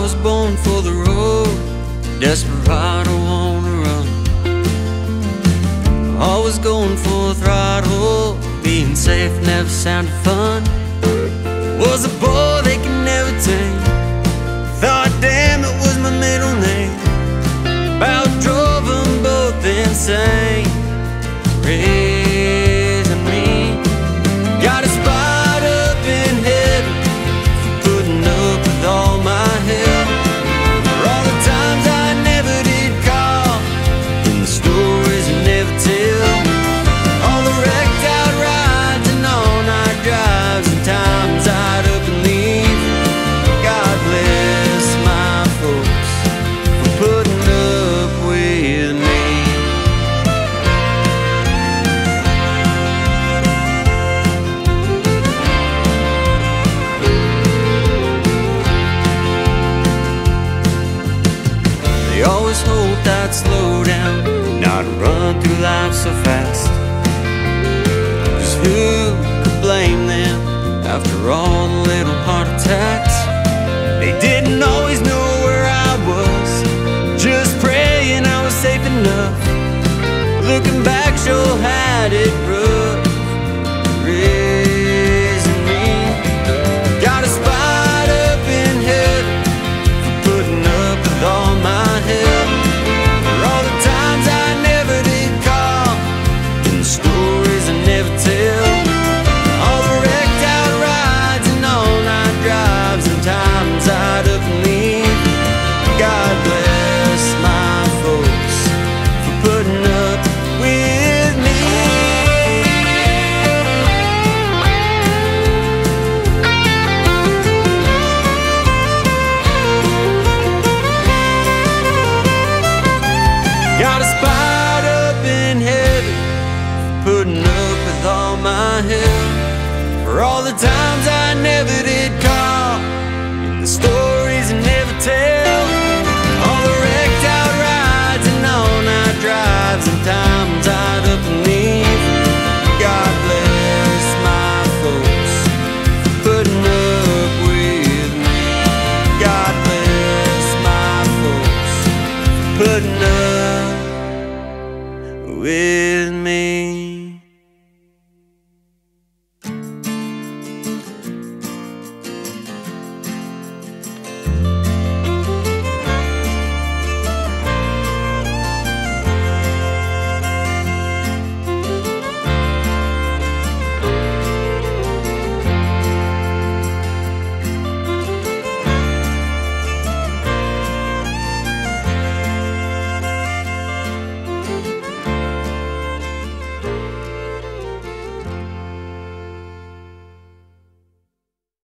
was born for the road, desperado on the run. Always going for a throttle, being safe never sounded fun. Always hoped I'd slow down, not run through life so fast. Cause who could blame them after all the little heart attacks? They didn't always know where I was, just praying I was safe enough. Looking back, sure had it rough. With all my help. For all the times I never did call, and the stories I never tell. All the wrecked out rides and all night drives and times I'd up and leave. God bless my folks for putting up with me. God bless my folks for putting up with